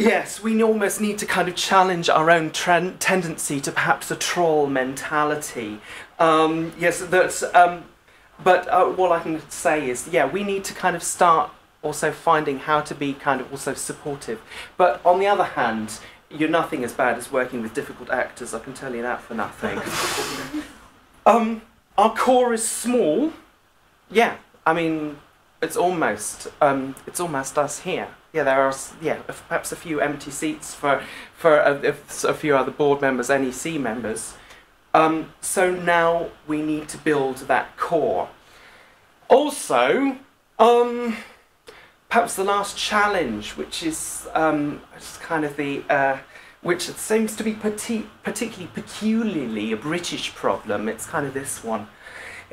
Yes, we almost need to kind of challenge our own tendency to perhaps a troll mentality. Um, yes, that's. Um, but uh, all I can say is, yeah, we need to kind of start also finding how to be kind of also supportive. But on the other hand, you're nothing as bad as working with difficult actors. I can tell you that for nothing. um, our core is small. Yeah, I mean, it's almost um, it's almost us here. Yeah, there are yeah perhaps a few empty seats for for a, a few other board members, NEC members. Um, so now we need to build that core. Also, um, perhaps the last challenge, which is um, kind of the uh, which seems to be parti- particularly peculiarly a British problem. It's kind of this one.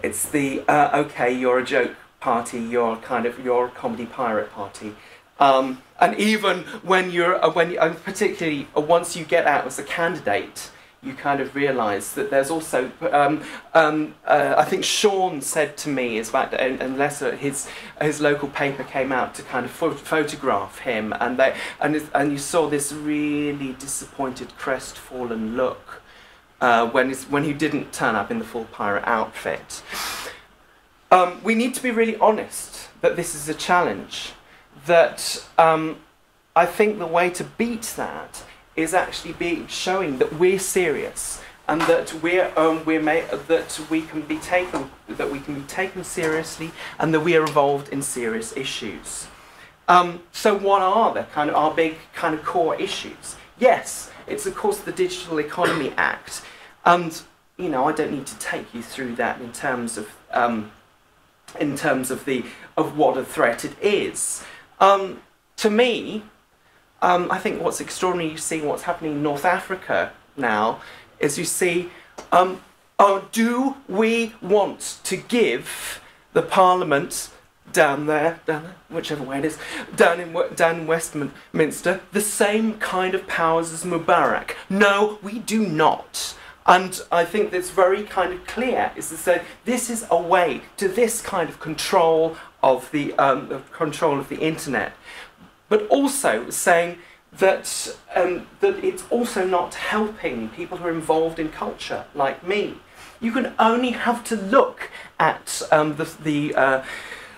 It's the uh, okay, you're a joke party, you're kind of you're a comedy pirate party. Um, and even when you're uh, when you, uh, particularly uh, once you get out as a candidate, you kind of realise that there's also. Um, um, uh, I think Sean said to me, is about unless his his local paper came out to kind of pho- photograph him, and they and and you saw this really disappointed, crestfallen look uh, when when he didn't turn up in the full pirate outfit. Um, we need to be really honest that this is a challenge. That um, I think the way to beat that is actually be showing that we're serious and that we're um, we're that we can be taken that we can be taken seriously and that we are involved in serious issues. Um, so what are the kind of our big kind of core issues? Yes, it's of course the Digital Economy Act, and you know I don't need to take you through that in terms of um, in terms of the of what a threat it is. Um, to me, um, I think what's extraordinary, you see what's happening in North Africa now, is you see, um, oh, do we want to give the Parliament down there, down there, whichever way it is, down in down in Westminster, the same kind of powers as Mubarak? No, we do not. And I think that's very kind of clear is to say this is a way to this kind of control of the um, of control of the internet but also saying that, um, that it's also not helping people who are involved in culture, like me. You can only have to look at um, the, the, uh,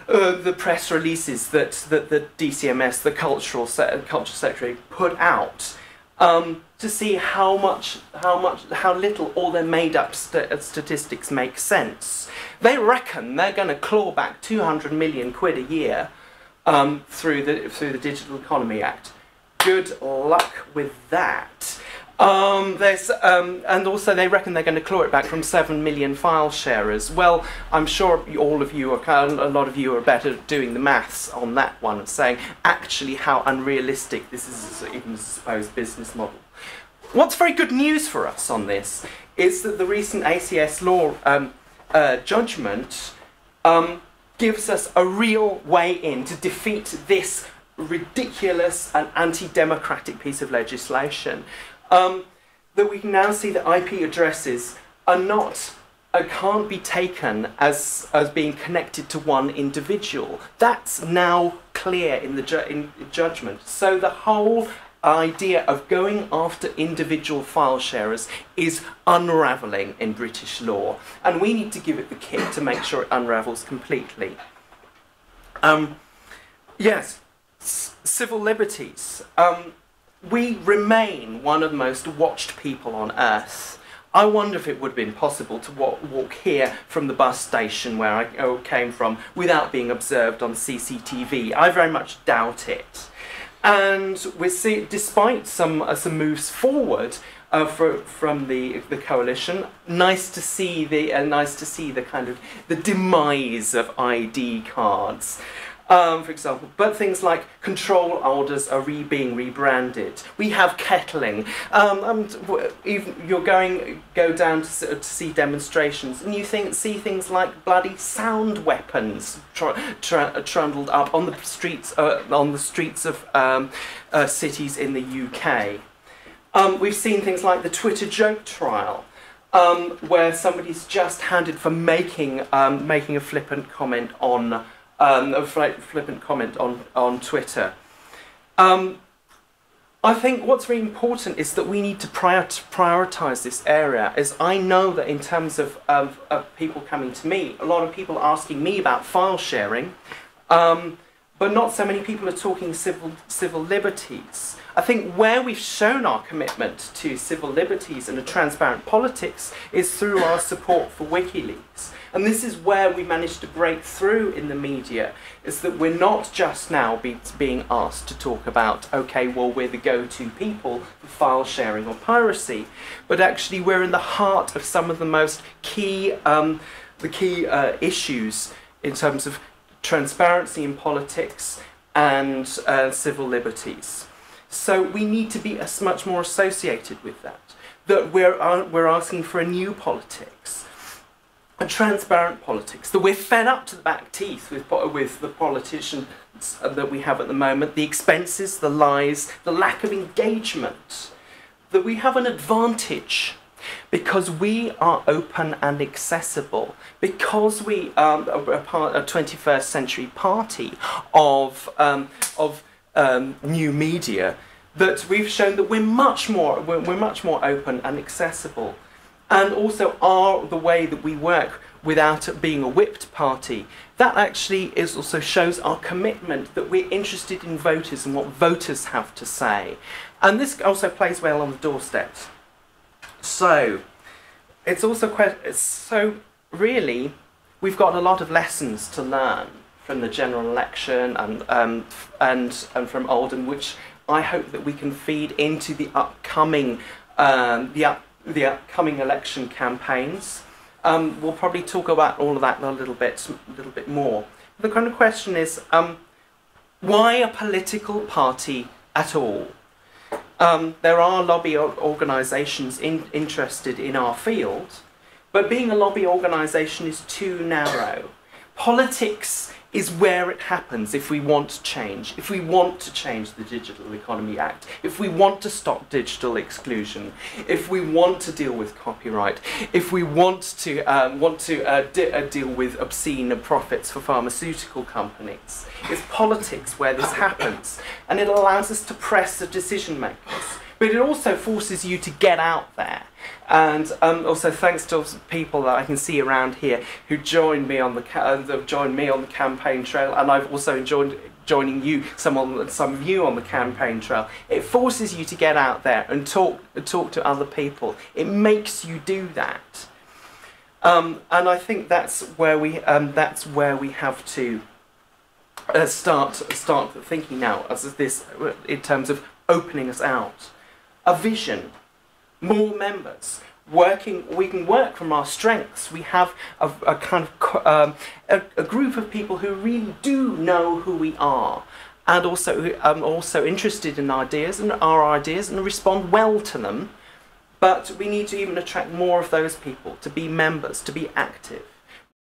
uh, the press releases that, that the DCMS, the cultural se- culture secretary, put out um, to see how much, how much, how little all their made-up st- statistics make sense. They reckon they're going to claw back 200 million quid a year um, through the through the Digital Economy Act. Good luck with that. Um, um, and also they reckon they're going to claw it back from 7 million file sharers. Well, I'm sure all of you, are, a lot of you are better doing the maths on that one, of saying actually how unrealistic this is even supposed business model. What's very good news for us on this is that the recent ACS law um, uh, judgment um, gives us a real way in to defeat this ridiculous and anti-democratic piece of legislation. Um, that we can now see that IP addresses are not uh, can't be taken as as being connected to one individual. That's now clear in the ju- in judgment. So the whole idea of going after individual file sharers is unravelling in British law, and we need to give it the kick to make sure it unravels completely. Um, yes, civil liberties. Um, we remain one of the most watched people on earth. I wonder if it would have been possible to walk, here from the bus station where I came from without being observed on CCTV. I very much doubt it. And we see, despite some uh, some moves forward uh, for, from the the coalition, nice to see the uh, nice to see the kind of the demise of ID cards. Um, for example, but things like control orders are re- being rebranded. We have kettling. Um, you're going go down to, to, see demonstrations, and you think see things like bloody sound weapons tr- tr- trundled up on the streets uh, on the streets of um, uh, cities in the UK. Um, we've seen things like the Twitter joke trial. Um, where somebody's just handed for making um, making a flippant comment on um, a flippant comment on, on Twitter. Um, I think what's really important is that we need to prior- prioritize this area. As I know that in terms of, of, of, people coming to me, a lot of people asking me about file sharing, um, but not so many people are talking civil civil liberties. I think where we've shown our commitment to civil liberties and a transparent politics is through our support for WikiLeaks. And this is where we managed to break through in the media, is that we're not just now be, being asked to talk about, okay, well, we're the go-to people for file sharing or piracy, but actually we're in the heart of some of the most key, um, the key uh, issues in terms of transparency in politics and uh, civil liberties. So we need to be as much more associated with that. That we're, uh, we're asking for a new politics a transparent politics, that we're fed up to the back teeth with, with the politicians that we have at the moment, the expenses, the lies, the lack of engagement, that we have an advantage because we are open and accessible, because we are a, part, a 21st century party of, um, of um, new media, that we've shown that we're much more, we're, we're much more open and accessible and also are the way that we work without being a whipped party. That actually is also shows our commitment that we're interested in voters and what voters have to say. And this also plays well on the doorsteps. So, it's also quite, so really, we've got a lot of lessons to learn from the general election and, um, and, and from Oldham, which I hope that we can feed into the upcoming, um, the up, the upcoming election campaigns. Um, we'll probably talk about all of that a little bit, a little bit more. The kind of question is, um, why a political party at all? Um, there are lobby organisations in, interested in our field, but being a lobby organisation is too narrow. Politics is where it happens if we want to change, if we want to change the Digital Economy Act, if we want to stop digital exclusion, if we want to deal with copyright, if we want to um, want to uh, de uh, deal with obscene profits for pharmaceutical companies. It's politics where this happens, and it allows us to press the decision makers. But it also forces you to get out there and um, also thanks to people that I can see around here who joined me on the uh, joined me on the campaign trail, and I've also enjoyed joining you, some on, some of you on the campaign trail. It forces you to get out there and talk talk to other people. It makes you do that, um, and I think that's where we um, that's where we have to uh, start start thinking now as this in terms of opening us out, a vision. More members. Working we can work from our strengths. We have a, a kind of um, a, a, group of people who really do know who we are and also um, also interested in ideas and our ideas and respond well to them. But we need to even attract more of those people to be members to be active